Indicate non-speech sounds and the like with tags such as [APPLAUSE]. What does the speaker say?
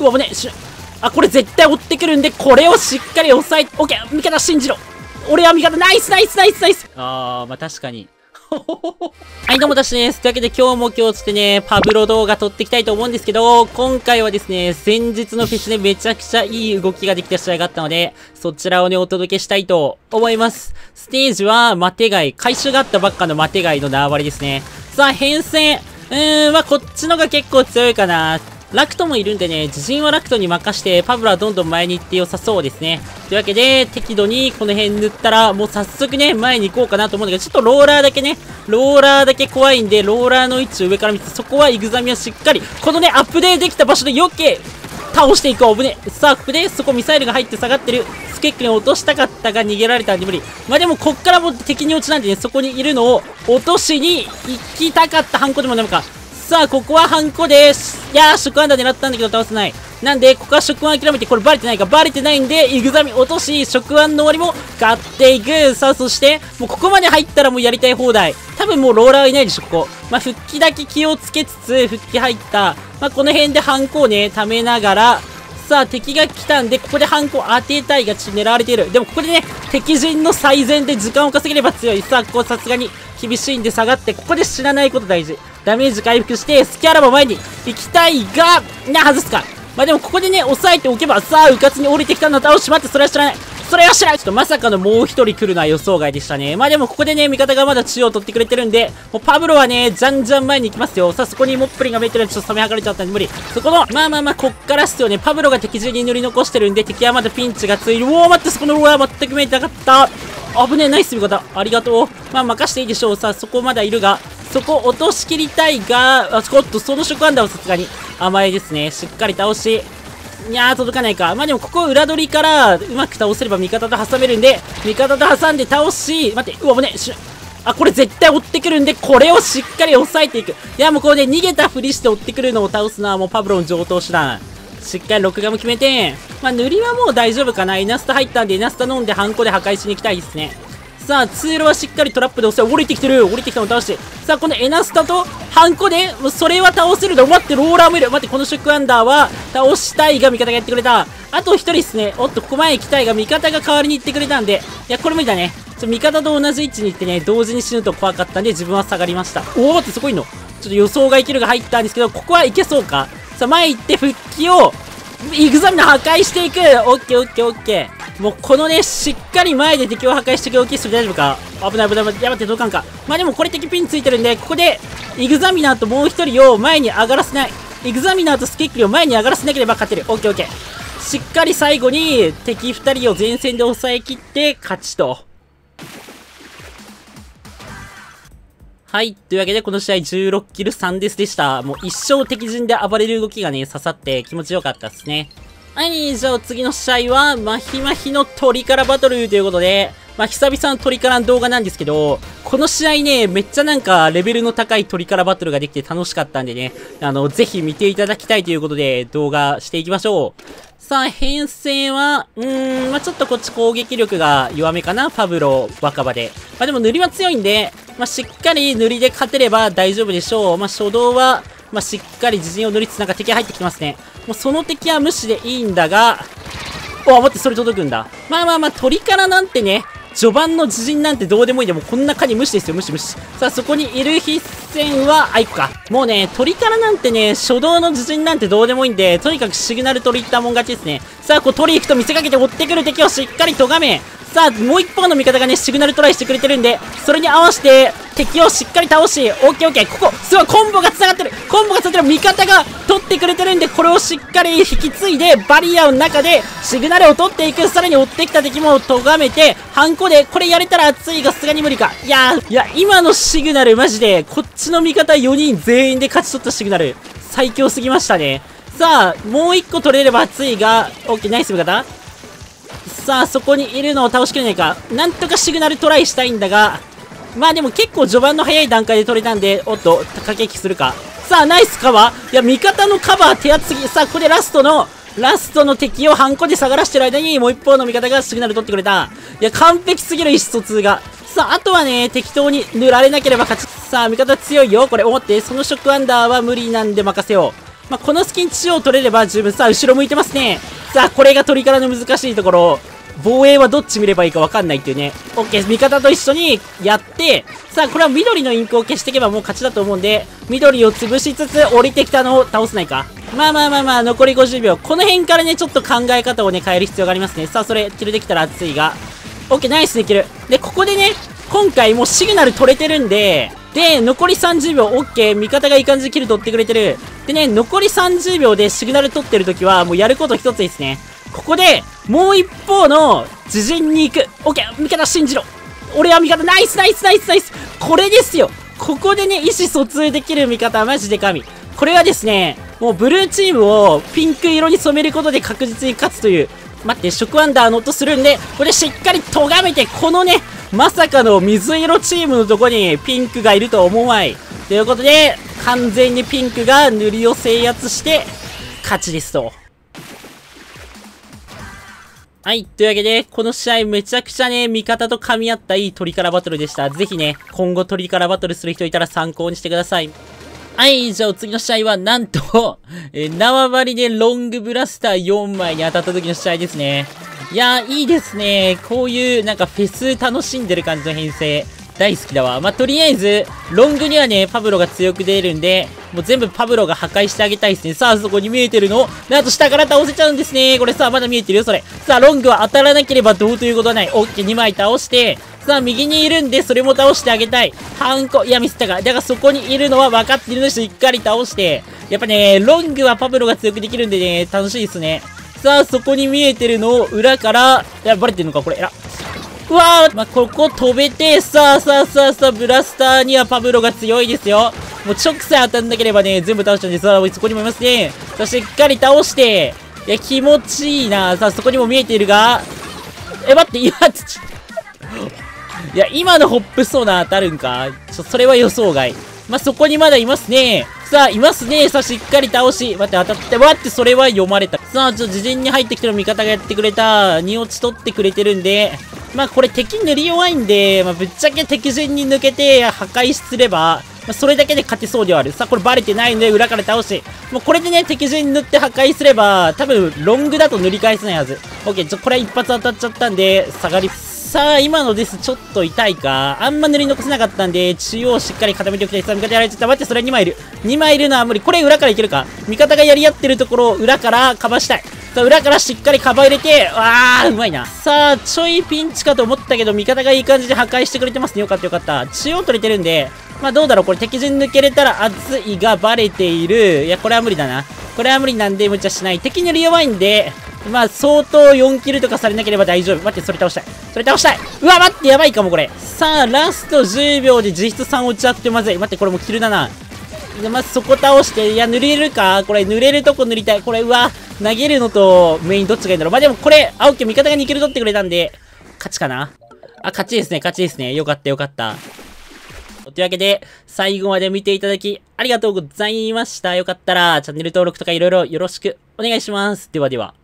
うわ、危ねえ。しあ、これ絶対追ってくるんで、これをしっかり押さえ、オッケー味方信じろ俺は味方、ナイスナイスナイスナイスあー、まあ、確かに。[LAUGHS] はい、どうもだしです。というわけで今日も今日つってね、パブロ動画撮っていきたいと思うんですけど、今回はですね、先日のフェスでめちゃくちゃいい動きができた試合があったので、そちらをね、お届けしたいと思います。ステージは、マテガイ、回収があったばっかのマテガイの縄張りですね。さあ、変遷。うーん、まあ、こっちのが結構強いかな。ラクトもいるんでね、自陣はラクトに任して、パブロはどんどん前に行って良さそうですね。というわけで、適度にこの辺塗ったら、もう早速ね、前に行こうかなと思うんだけど、ちょっとローラーだけね、ローラーだけ怖いんで、ローラーの位置を上から見て、そこはイグザミはしっかり、このね、アップデートできた場所でよけ倒していく。おぶね。さあ、ここで、そこミサイルが入って下がってる。スケックに落としたかったが逃げられたんで無理。まあでも、こっからも敵に落ちなんでね、そこにいるのを落としに行きたかったハンコでもなのか。さあ、ここはハンコです。いやー、食安打狙ったんだけど倒せない。なんで、ここは食安諦めて、これバレてないか、バレてないんで、イグザミ落とし、食案の終わりも買っていく。さあ、そして、もうここまで入ったらもうやりたい放題。多分もうローラーいないでしょ、ここ。まあ、復帰だけ気をつけつつ、復帰入った。まあ、この辺でハンコをね、貯めながら、さあ、敵が来たんで、ここでハンコ当てたいがち狙われている。でも、ここでね、敵陣の最善で時間を稼げれば強い。さあ、ここさすがに厳しいんで下がって、ここで死なないこと大事。ダメージ回復して、スキャラも前に行きたいが、な、外すか。まあ、でもここでね、押さえておけば、さあ、うかつに降りてきたの倒しまって、それは知らない。それは知らない。ちょっとまさかのもう一人来るのは予想外でしたね。まあでもここでね、味方がまだ中央を取ってくれてるんで、もうパブロはね、じゃんじゃん前に行きますよ。さあそこにモップリンが見えてるんで、ちょっと冷めはかれちゃったんで無理。そこの、まあまあまあ、こっからっすよね。パブロが敵陣に塗り残してるんで、敵はまだピンチがついる。おお、待って、そこのローは全く見えてなかった。危ねえ、ナイス味方。ありがとう。まあ任していいでしょう。さあ、そこまだいるが、そこ落としきりたいが、あ、ちょっとその食アンダーはさすがに甘いですね。しっかり倒し。いやー、届かないか。まあでも、ここ裏取りからうまく倒せれば味方と挟めるんで、味方と挟んで倒し、待って、うわ、危ねえ。あ、これ絶対追ってくるんで、これをしっかり押さえていく。いや、もうここで逃げたふりして追ってくるのを倒すのはもうパブロの上等手段。しっかり録画も決めて、まあ、塗りはもう大丈夫かな。イナスタ入ったんで、イナスタ飲んでハンコで破壊しに行きたいですね。さあ、通路はしっかりトラップで押せ、降りてきてる降りてきたの倒して。さあ、このエナスタと、ハンコで、それは倒せるで、待って、ローラーもいる。待って、このショックアンダーは、倒したいが味方がやってくれた。あと一人ですね。おっと、ここ前行きたいが、味方が代わりに行ってくれたんで、いや、これ無理だね。ちょ、味方と同じ位置に行ってね、同時に死ぬと怖かったんで、自分は下がりました。おお、って、そこいんの？ちょっと予想外キルが入ったんですけど、ここはいけそうか？さあ、前行って復帰を、イグザミナ破壊していくオッケーオッケーオッケー。もうこのね、しっかり前で敵を破壊していく動きする大丈夫か？危ない危ない危ない。やばってどうかんか？まあでもこれ敵ピンついてるんで、ここで、イグザミナーともう一人を前に上がらせない。イグザミナーとスケッキリを前に上がらせなければ勝てる。オッケーオッケー。しっかり最後に敵二人を前線で抑えきって勝ちと。はい。というわけで、この試合16キル3ですでした。もう一生敵陣で暴れる動きがね、刺さって気持ちよかったですね。はい、じゃあ次の試合は、マヒマヒの鳥からバトルということで、まあ、久々の鳥からの動画なんですけど、この試合ね、めっちゃなんか、レベルの高い鳥からバトルができて楽しかったんでね、あの、ぜひ見ていただきたいということで、動画していきましょう。さあ、編成は、うーん、まあ、ちょっとこっち攻撃力が弱めかな、パブロ、若葉で。まあ、でも塗りは強いんで、まあ、しっかり塗りで勝てれば大丈夫でしょう。まあ、初動は、まあ、しっかり自陣を塗りつつなんか敵入ってきてますね。もうその敵は無視でいいんだが、お待って、それ届くんだ。まあまあまあ、鳥からなんてね、序盤の自陣なんてどうでもいいでもこんなカニ無視ですよ、無視無視。さあ、そこにいる必戦は、あ、いくか。もうね、鳥からなんてね、初動の自陣なんてどうでもいいんで、とにかくシグナル取りったもん勝ちですね。さあ、こう取り行くと見せかけて追ってくる敵をしっかり咎め、さあ、もう一方の味方がね、シグナルトライしてくれてるんで、それに合わせて、敵をしっかり倒し、オッケーオッケー、ここ、すごい、コンボが繋がってる。コンボが繋がってる。味方が取ってくれてるんで、これをしっかり引き継いで、バリアの中で、シグナルを取っていく、さらに追ってきた敵も咎めて、ハンコで、これやれたら熱いがさすがに無理か。いやー、いや、今のシグナル、マジで、こっちの味方4人全員で勝ち取ったシグナル、最強すぎましたね。さあ、もう1個取れれば熱いが、オッケー、ナイス味方。さあ、そこにいるのを倒しきれないか。なんとかシグナルトライしたいんだが、まあでも結構序盤の早い段階で取れたんで、おっと、駆け引きするか。さあ、ナイスカバーいや、味方のカバー手厚すぎ。さあ、ここでラストの、ラストの敵をハンコで下がらしてる間に、もう一方の味方がシグナル取ってくれた。いや、完璧すぎる意思疎通が。さあ、あとはね、適当に塗られなければ勝ち。さあ、味方強いよ。これ思って、そのショックアンダーは無理なんで任せよう。まあ、このスキン中央取れれば十分。さあ、後ろ向いてますね。さあ、これが鳥からの難しいところ。防衛はどっち見ればいいかわかんないっていうね。オッケー、味方と一緒にやって、さあ、これは緑のインクを消していけばもう勝ちだと思うんで、緑を潰しつつ降りてきたのを倒せないか。まあまあまあまあ、残り50秒。この辺からね、ちょっと考え方をね、変える必要がありますね。さあ、それ、キルできたら熱いが。オッケー、ナイスできる。で、ここでね、今回もうシグナル取れてるんで、で、残り30秒、オッケー、味方がいい感じでキル取ってくれてる。でね、残り30秒でシグナル取ってる時は、もうやること一つですね。ここで、もう一方の自陣に行く。オッケー味方信じろ俺は味方、ナイスナイスナイスナイスこれですよここでね、意思疎通できる味方、マジで神。これはですね、もうブルーチームをピンク色に染めることで確実に勝つという。待って、食アンダーの音するんで、これしっかり咎めて、このね、まさかの水色チームのとこにピンクがいると思わい。ということで、完全にピンクが塗りを制圧して、勝ちですと。はい。というわけで、この試合めちゃくちゃね、味方と噛み合ったいい鳥からバトルでした。ぜひね、今後鳥からバトルする人いたら参考にしてください。はい、じゃあ次の試合は、なんと [LAUGHS] えー、縄張りでロングブラスター4枚に当たった時の試合ですね。いやー、いいですね。こういう、なんかフェス楽しんでる感じの編成。大好きだわ。まあ、とりあえず、ロングにはね、パブロが強く出るんで、もう全部パブロが破壊してあげたいですね。さあ、そこに見えてるのなんと下から倒せちゃうんですね。これさあ、まだ見えてるよ、それ。さあ、ロングは当たらなければどうということはない。オッケー、2枚倒して、さあ、右にいるんで、それも倒してあげたい。ハンコ、いや、ミスったか。だからそこにいるのは分かってるので、しっかり倒して。やっぱね、ロングはパブロが強くできるんでね、楽しいですね。さあ、そこに見えてるのを裏から、いや、バレてるのか、これ。わーまあ、ここ飛べて、さあさあさあさあ、ブラスターにはパブロが強いですよ。もう直線当たんなければね、全部倒したんで、さあ、そこにもいますね。さあ、しっかり倒して、いや、気持ちいいな。さあ、そこにも見えているが、え、待って、今、ちいや、今のホップソーナー当たるんか？ちょ、それは予想外。まあ、そこにまだいますね。さあ、いますね。さあ、しっかり倒し。待って、当たって。待って、それは読まれた。さあ、ちょ、事前に入ってきてる味方がやってくれた。2落ち取ってくれてるんで。まあ、これ敵塗り弱いんで、まあ、ぶっちゃけ敵陣に抜けて破壊すれば、まあ、それだけで勝てそうではある。さあ、これバレてないので、裏から倒し。もうこれでね、敵陣塗って破壊すれば、多分、ロングだと塗り返せないはず。オッケー、ちょ、これ一発当たっちゃったんで、下がり。さあ、今のです。ちょっと痛いか。あんま塗り残せなかったんで、中央しっかり固めておきたい。さあ、味方やられちゃった。待って、それ2枚いる。2枚いるのは無理。これ裏からいけるか。味方がやり合ってるところを裏からかばしたい。さあ、裏からしっかりカバー入れて、わー、うまいな。さあ、ちょいピンチかと思ったけど、味方がいい感じで破壊してくれてますね。よかったよかった。中央取れてるんで、まあどうだろう、これ敵陣抜けれたら熱いがバレている。いや、これは無理だな。これは無理なんで無茶しない。敵により弱いんで、まあ相当4キルとかされなければ大丈夫。待って、それ倒したい。それ倒したいうわ、待って、やばいかも、これ。さあ、ラスト10秒で実質3落ちあってまずい。待って、これもキルだな。で、まずそこ倒して、いや、塗れるか？これ、濡れるとこ塗りたい。これ、うわ、投げるのとメインどっちがいいんだろう？まあ、でもこれ、青木味方が2キル取ってくれたんで、勝ちかな？あ、勝ちですね、勝ちですね。よかったよかった。というわけで、最後まで見ていただき、ありがとうございました。よかったら、チャンネル登録とかいろいろよろしくお願いします。ではでは。